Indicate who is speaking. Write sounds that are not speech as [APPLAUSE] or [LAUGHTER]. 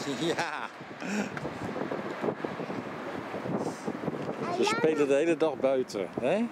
Speaker 1: [LAUGHS] Ja. Ze spelen de hele dag buiten, hè?